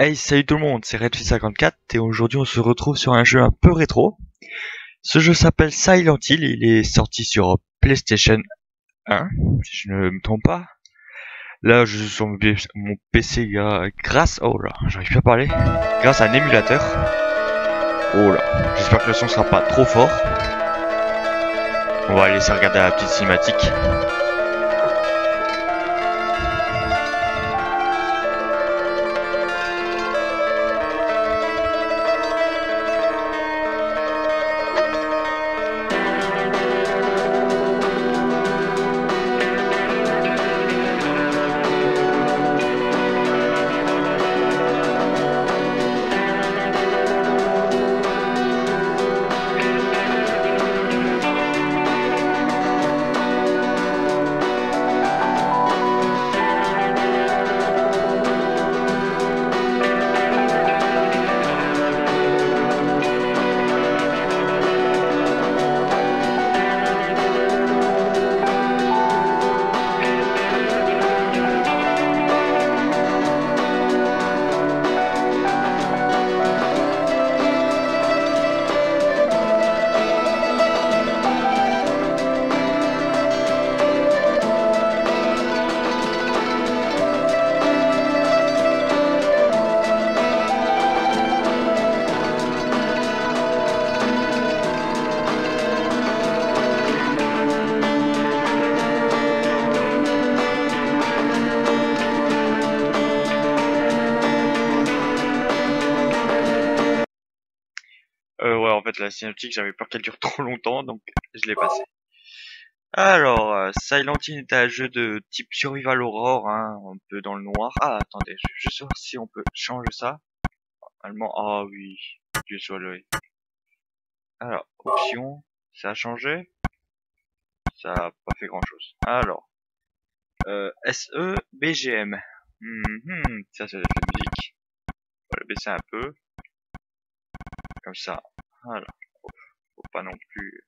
Hey, salut tout le monde, c'est Redfish54 et aujourd'hui on se retrouve sur un jeu un peu rétro. Ce jeu s'appelle Silent Hill, il est sorti sur PlayStation 1, si je ne me trompe pas. Là, je suis sur mon PC grâce, oh là, j'arrive plus à parler, grâce à un émulateur. Oh là, j'espère que le son sera pas trop fort. On va laisser regarder la petite cinématique. La cinématique, j'avais peur qu'elle dure trop longtemps, donc je l'ai passée. Alors, euh, Silent est un jeu de type Survival Horror, hein, un peu dans le noir. Ah, attendez, je vais juste voir si on peut changer ça. Normalement, ah oui, Dieu soit loué. Alors, options, ça a changé? Ça a pas fait grand chose. Alors, euh, SE, BGM. Mhm, ça c'est de musique. On va le baisser un peu. Comme ça. Voilà. Faut, faut pas non plus.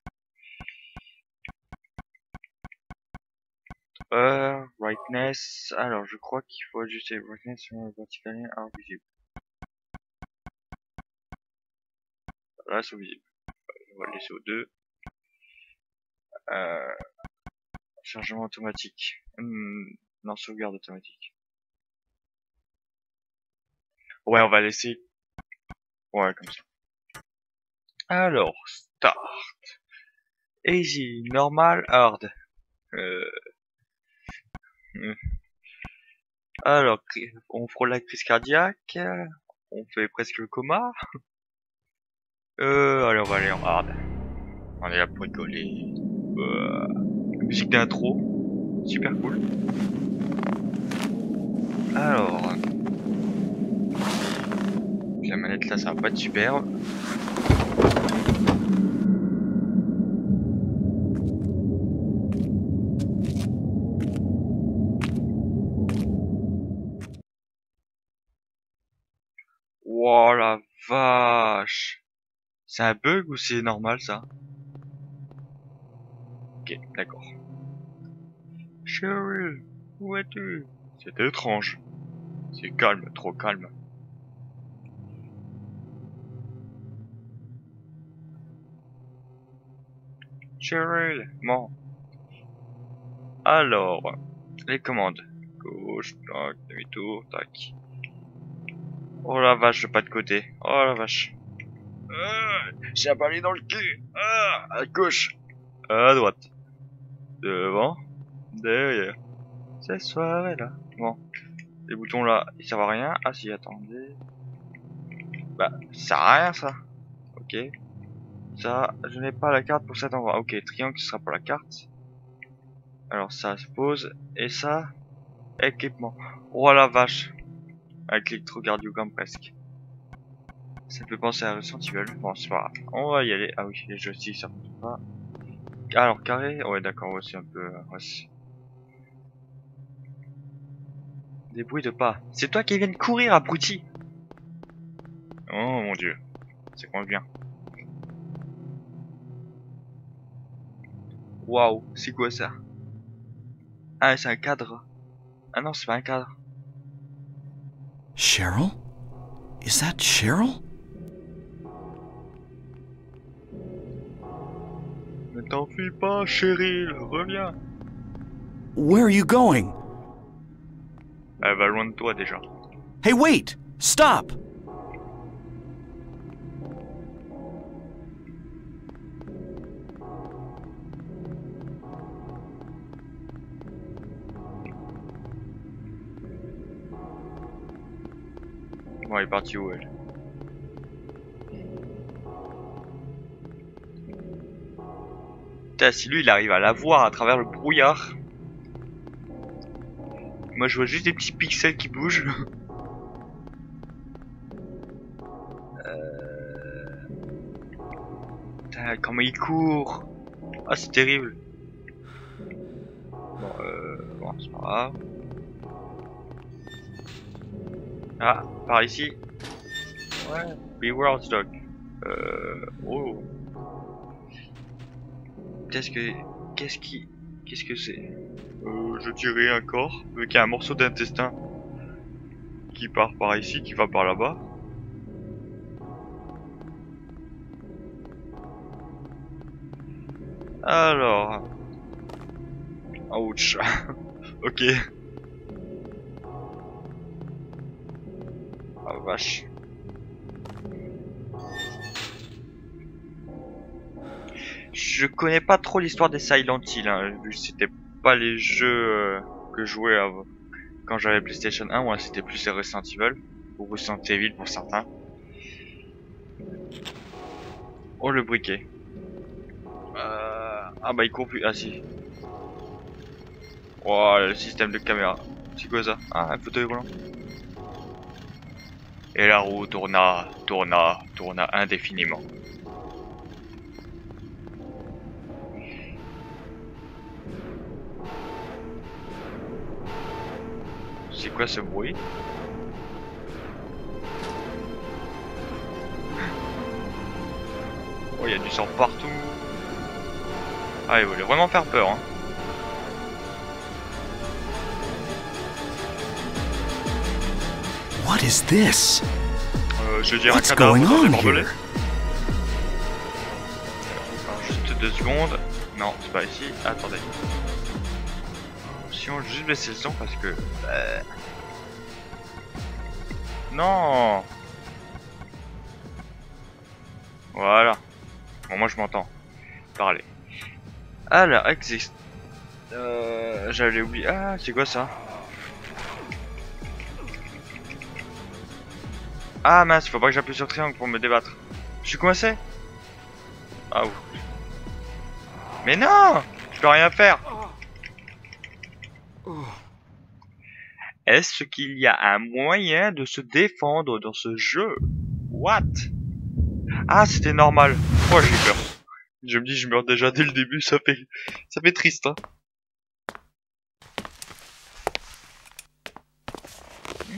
Euh, brightness. Alors, je crois qu'il faut ajuster brightness sur le vertical are visible. Là, c'est visible. On va le laisser au 2. Euh, chargement automatique. Hmm, non, sauvegarde automatique. Ouais, on va laisser. Ouais, comme ça. Alors, start. Easy, normal, hard. Euh... hmm. Alors, on frôle la crise cardiaque. On fait presque le coma. Euh, allez, on va aller en hard. On est là pour rigoler. Euh, musique d'intro. Super cool. Alors. La manette là, ça va pas être superbe. Wow la vache C'est un bug ou c'est normal ça? Ok, d'accord. Cheryl, où es-tu? C'est étrange. C'est calme, trop calme. Cheryl, bon. Alors, les commandes. Gauche, tac, demi-tour, tac. Oh la vache, pas de côté. Oh la vache. Euh, J'ai un dans le cul. Ah, à gauche. À droite. Devant. Derrière. Cette soirée là. Bon. Les boutons là, ils servent à rien. Ah si, attendez. Bah, ça sert à rien ça. Ok. Ça, je n'ai pas la carte pour cet endroit. Ok, triangle ce sera pour la carte. Alors ça se pose. Et ça, équipement. Oh la vache. Avec l'électrocardiogramme presque. Ça fait penser à Resident Evil. Bon, c'est. On va y aller. Ah oui, les joysticks, ça fonctionne pas. Alors, carré Ouais, d'accord, ouais, c'est un peu... euh, ouais, c'est- Des bruits de pas. C'est toi qui viens de courir, abruti Oh mon dieu. Ça commence bien. Waouh, c'est quoi ça? Ah, c'est un cadre. Ah non, c'est pas un cadre. Cheryl? Is that Cheryl? Ne t'enfuis pas, Cheryl, reviens. Where are you going? Elle va loin de toi déjà. Hey, wait! Stop! Elle est partie où elle? Putain, si lui il arrive à la voir à travers le brouillard. Moi je vois juste des petits pixels qui bougent. Euh... Comment il court? Ah c'est terrible. Bon, euh... Ah, par ici. Ouais. Beware stock. Euh... Oh. Qu'est-ce que... Qu'est-ce qui... Qu'est-ce que c'est? Euh, Je dirais un corps, avec un morceau d'intestin qui part par ici, qui va par là-bas. Alors... Ouch. ok. Vache. Je connais pas trop l'histoire des Silent Hill, hein, vu que c'était pas les jeux euh, que je jouais avant. quand j'avais PlayStation 1, ouais, c'était plus les Resident Evil, ou Resident Evil pour certains. Oh le briquet. Euh... Ah bah il court plus, ah si. Oh le système de caméra. C'est quoi ça? Ah un fauteuil roulant. Et la roue tourna, tourna, tourna indéfiniment. C'est quoi ce bruit? Oh, il y a du sang partout. Ah, il voulait vraiment faire peur. Hein. What is this? Euh, je dirais un What's cadavre dans? Alors, juste deux secondes. Non, c'est pas ici. Attendez. Si on juste baisser le son parce que. euh, Non. Voilà. Bon, moi je m'entends parler. Alors, existe. Euh, J'allais oublier. Ah, c'est quoi ça? Ah mince, faut pas que j'appuie sur triangle pour me débattre. Je suis coincé Ah ouf. Mais non Je peux rien faire Est-ce qu'il y a un moyen de se défendre dans ce jeu? What? Ah, c'était normal. Oh, j'ai peur? Je me dis, je meurs déjà dès le début, ça fait, ça fait triste, hein.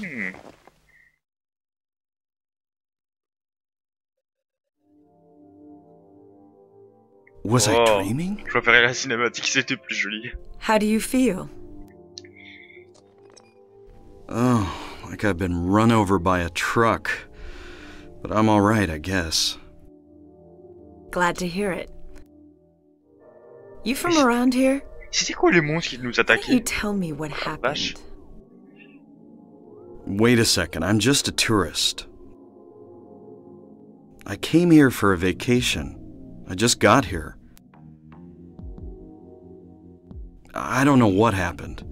Hmm. Was I Oh. dreaming? Je préférais la cinématique, c'était plus joli. How do you feel? Oh, like I've been run over by a truck. But I'm alright, I guess. Glad to hear it. You from around here? C'était quoi les monstres qui nous Why don't you tell me what ah, happened? Wait a second, I'm just a tourist. I came here for a vacation. I just got here. I don't know what happened.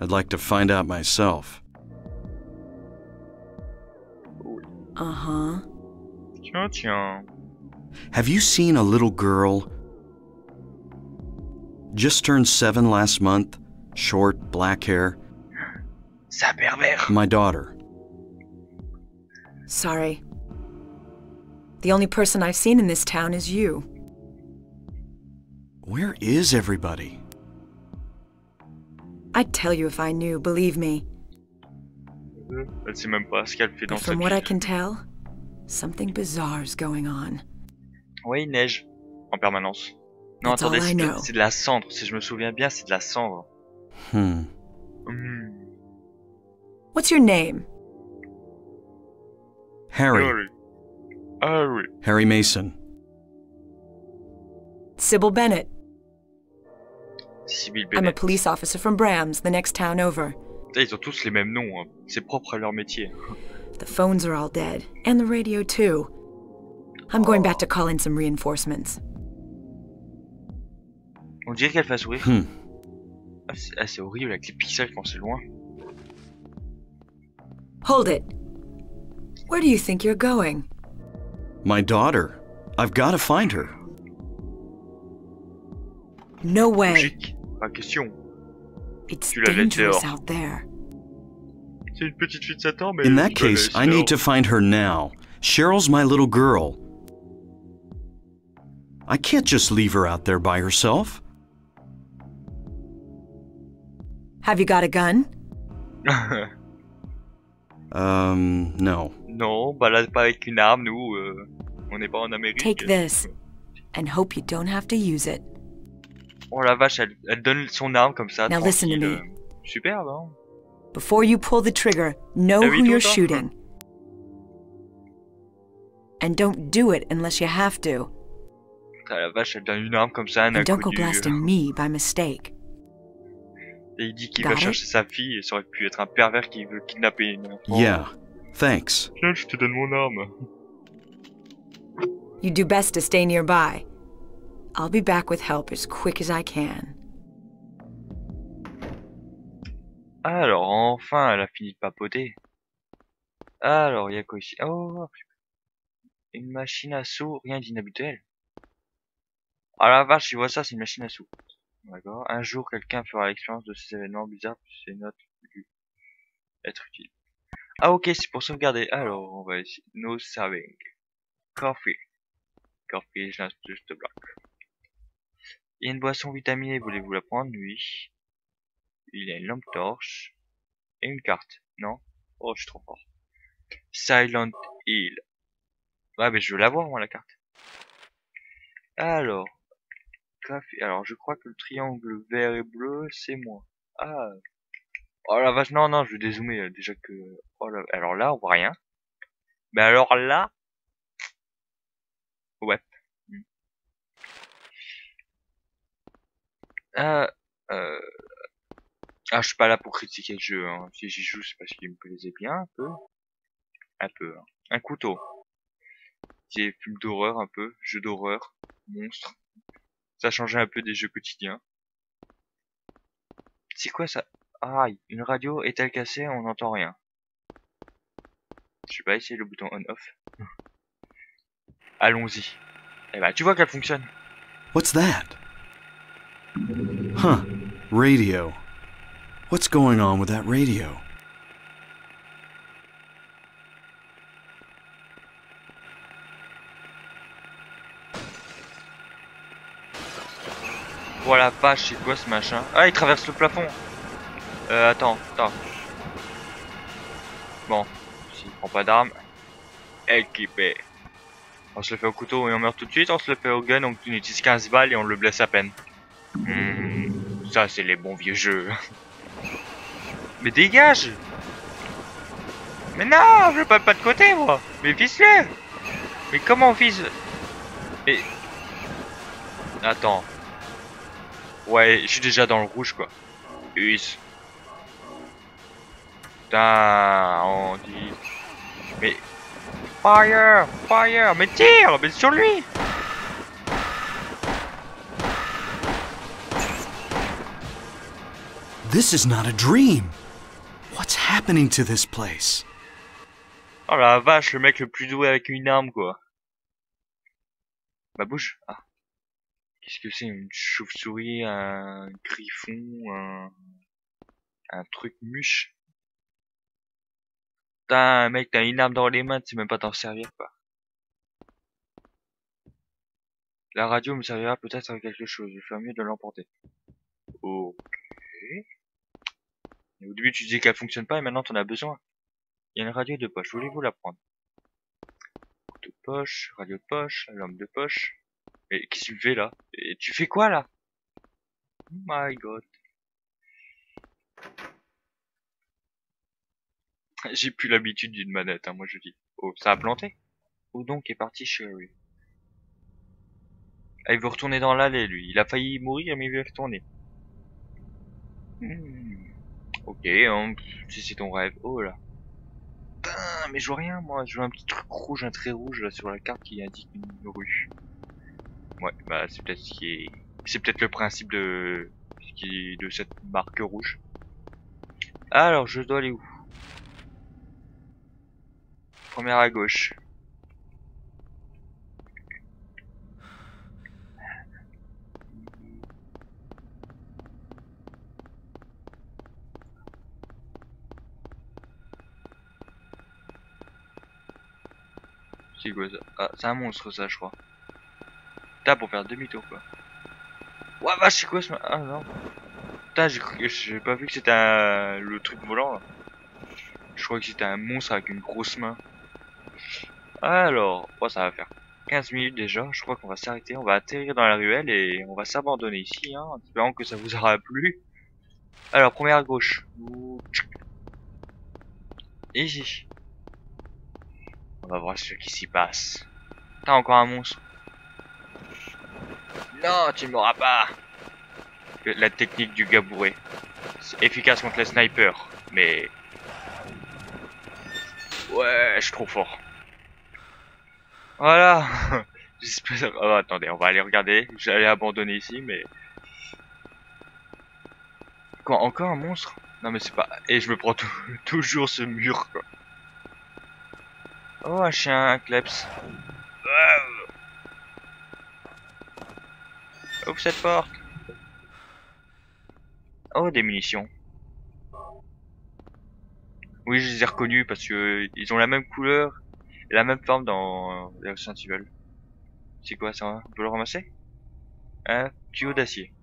I'd like to find out myself. Uh huh. Tiens, tiens. Have you seen a little girl? Just turned seven last month, short, black hair. C'est. My daughter. Sorry. The only person I've seen in this town is you. Where is everybody? I'd tell you if I knew, believe me. Elle sait même pas ce qu'elle fait dans But from what I can tell, something bizarre's going on. Ouais, il neige. En permanence. Non, That's attendez, c'est de, know. c'est de la cendre. Si je me souviens bien, c'est de la cendre. Hmm. Hmm. What's your name? Harry. Harry. Harry. Harry Mason. Sybil Bennett. Sibyl I'm a Bennett. police officer from Brams, the next town over. Ils ont tous les mêmes noms. hein. C'est propre à leur métier. The phones are all dead, and the radio too. I'm going back to call in some reinforcements. On dirait qu'elle fait sourire. Hmm. Ah, c'est ah, c'est horrible avec les pixels quand c'est loin. Hold it. Where do you think you're going? My daughter. I've got to find her. No way. Logique. Pas question. It's Tu la laisses dangerous dehors. out there. C'est une petite fille de 7 ans, mais. In that case, I need to find her now. Cheryl's my little girl. I can't just leave her out there by herself. Have you got a gun? Um, no. non, balade pas avec une arme, nous. euh, on n'est pas en Amérique. Take this, and hope you don't have to use it. Oh la vache, elle, elle donne son arme comme ça. Now listen to me. euh, Superbe, hein. Before you pull the trigger, know who you're shooting. And don't do it unless you have to. La vache, elle donne une arme comme ça, un And don't go blasting me by mistake. Et il dit qu'il va it? chercher sa fille et ça aurait pu être un pervers qui veut kidnapper une enfant. Yeah. Thanks. Tiens, je te donne mon arme. You do best to stay nearby. I'll be back with help as quick as I can. Alors, enfin, elle a fini de papoter. Alors, il y a quoi ici Oh, une machine à sous, rien d'inhabituel. Ah la vache, tu vois ça, c'est une machine à sous. D'accord. Un jour, quelqu'un fera l'expérience de ces événements bizarres, puis ces notes dû être utiles. Ah ok, c'est pour sauvegarder. Alors, on va essayer. No serving. Coffee. Coffee, je juste black. Il y a une boisson vitaminée, voulez-vous la prendre? Oui. Il y a une lampe torche. Et une carte. Non? Oh, je suis trop fort. Silent Hill. Ouais, mais je veux l'avoir, moi, la carte. Alors. Alors, je crois que le triangle vert et bleu, c'est moi. Ah. Oh la vache, non, non, je vais dézoomer, euh, déjà que... Oh là... Alors là, on voit rien. Mais alors là... Ouais. Hmm. Euh... Ah, je suis pas là pour critiquer le jeu. Hein. Si j'y joue, c'est parce qu'il me plaisait bien un peu. Un peu. hein. Un couteau. C'est film d'horreur un peu. Jeu d'horreur. Monstre. Ça changeait un peu des jeux quotidiens. C'est quoi ça? Aïe, une radio est-elle cassée? On n'entend rien. Je vais pas essayer le bouton on-off. Allons-y. Eh ben, tu vois qu'elle fonctionne. What's that? Huh. Radio. What's going on with that radio? Voilà, vache, c'est quoi ce machin? Ah, il traverse le plafond. Euh, attends, attends. Bon, s'il prend pas d'armes, équipé. On se le fait au couteau et on meurt tout de suite, on se le fait au gun, on utilise 15 balles et on le blesse à peine. Hmm, ça, c'est les bons vieux jeux. Mais dégage Mais non, je pas, pas de côté, moi Mais vise-le Mais comment on vise? Mais... Attends. Ouais, je suis déjà dans le rouge, quoi. Us. Putain, on dit... Mais... Fire Fire Mais tire Mais sur lui This is not a dream. What's happening to this place? Oh la vache, le mec le plus doué avec une arme, quoi. Bah bouge. Ah. Qu'est-ce que c'est Une chauve-souris, un griffon, un... Un truc muche? Putain, mec, t'as une arme dans les mains, tu sais même pas t'en servir, quoi. La radio me servira peut-être à quelque chose, je ferai mieux de l'emporter. Ok. Au début, tu disais qu'elle fonctionne pas et maintenant t'en as besoin. Il y a une radio de poche, voulez-vous la prendre? De poche, radio de poche, lampe de poche. Mais qu'est-ce que tu là? Et tu fais quoi là? Oh my god. J'ai plus l'habitude d'une manette, hein, moi je dis. Oh, ça a planté? Où donc est parti Sherry? Ah, il veut retourner dans l'allée, lui. Il a failli mourir, mais il veut retourner. Hmm. Ok, hein, si c'est ton rêve. Oh là. Putain, mais je vois rien, moi. Je vois un petit truc rouge, un trait rouge là sur la carte qui indique une rue. Ouais, bah c'est peut-être ce qui est... C'est peut-être le principe de... de cette marque rouge. Alors, je dois aller où? Première à gauche. C'est Ah, c'est un monstre ça, je crois. Putain, pour faire demi-tour quoi. Ouais, vache, c'est quoi ce... Ah non. Putain, j'ai pas vu que c'était un... le truc volant là. Je crois que c'était un monstre avec une grosse main. Alors, ça va faire 15 minutes déjà. Je crois qu'on va s'arrêter. On va atterrir dans la ruelle et on va s'abandonner ici. Hein, en espérant que ça vous aura plu. Alors, première gauche. Ici. On va voir ce qui s'y passe. T'as encore un monstre? Non, tu ne m'auras pas. La technique du gabouré. C'est efficace contre les snipers. Mais... Ouais, je suis trop fort. Voilà. J'espère... Oh, attendez, on va aller regarder. J'allais abandonner ici, mais... Quoi, encore un monstre? Non mais c'est pas... Et je me prends toujours ce mur, quoi. Oh, un chien, un kleps. Ouvre cette porte. Oh, des munitions. Oui, je les ai reconnus parce que ils ont la même couleur et la même forme dans les Resident. C'est quoi ça On peut le ramasser? Un tuyau d'acier.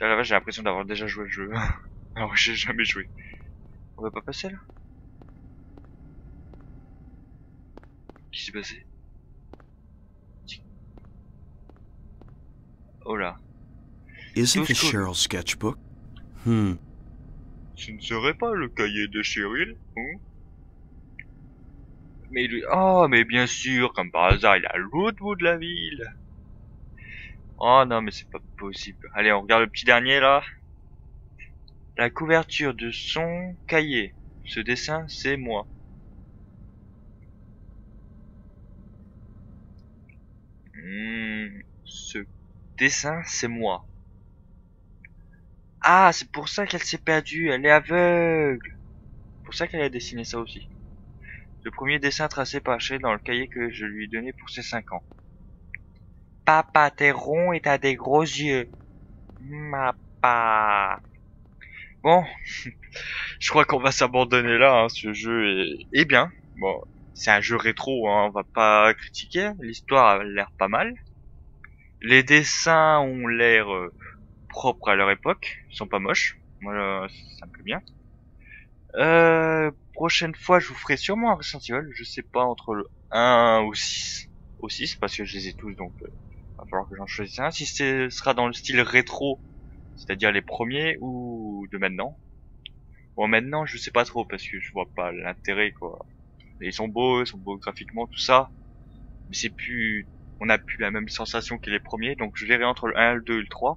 J'ai l'impression d'avoir déjà joué le jeu. Alors j'ai jamais joué. On va pas passer là? Qu'est-ce qui s'est passé Oh là. Isn't this Cheryl's sketchbook? Hmm. Ce ne serait pas le cahier de Cheryl, hein? Mais lui... Oh, mais bien sûr, comme par hasard, il est à l'autre bout de la ville. Oh non, mais c'est pas possible. Allez, on regarde le petit dernier, là. La couverture de son cahier. Ce dessin, c'est moi. Hmm, ce dessin, c'est moi. Ah, c'est pour ça qu'elle s'est perdue, elle est aveugle. Pour ça qu'elle a dessiné ça aussi. Le premier dessin tracé par Shay dans le cahier que je lui ai donné pour ses 5 ans. Papa, t'es rond et t'as des gros yeux. Papa. Bon, je crois qu'on va s'abandonner là, hein, ce jeu est, est bien. Bon, c'est un jeu rétro, hein, on va pas critiquer. L'histoire a l'air pas mal. Les dessins ont l'air euh, propres à leur époque, ils sont pas moches. Moi, euh, ça me plaît bien. Euh, prochaine fois, je vous ferai sûrement un Resident je sais pas, entre le 1 ou 6. Au 6, parce que je les ai tous, donc euh, va falloir que j'en choisisse un. Si ce sera dans le style rétro, c'est-à-dire les premiers, ou de maintenant. Bon, maintenant, je sais pas trop, parce que je vois pas l'intérêt, quoi. Ils sont beaux, ils sont beaux graphiquement, tout ça. Mais c'est plus... On a plus la même sensation que les premiers, donc je verrai entre le 1, le 2 et le 3.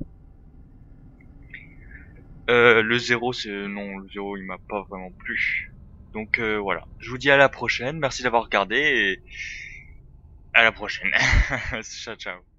Euh, le 0, c'est... Non, le 0, il m'a pas vraiment plu. Donc euh, voilà. Je vous dis à la prochaine. Merci d'avoir regardé et... À la prochaine. ciao, ciao.